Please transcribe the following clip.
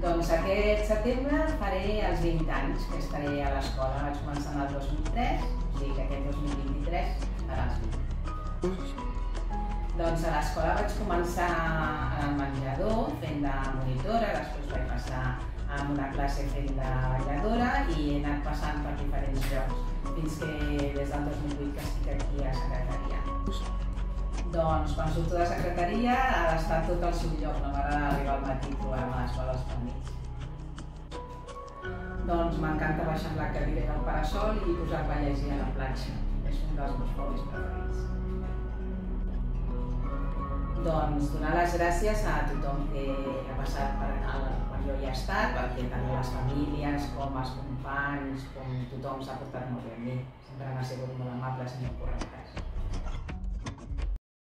Doncs aquest setembre faré els 20 anys que estaré a l'escola. Vaig començar en el 2003, o sigui que aquest 2023 farà els 20. Doncs a l'escola vaig començar al menjador fent de monitora, després vaig passar a una classe fent de balladora i he anat passant per diferents llocs fins que des del 2008 Doncs quan surto de secretaria ha d'estar tot al seu lloc, no m'agrada arribar al matí i trobar-me a l'escola als pel Doncs m'encanta baixar amb la cadira i el parasol i posar-me a llegir a la platja. És un dels meus hobbies preferits. Doncs donar les gràcies a tothom que ha passat per el, quan jo hi he estat, perquè tant les famílies com els companys, com tothom s'ha portat molt bé amb mi. Sempre m'ha sigut molt amable, senyor Correctes.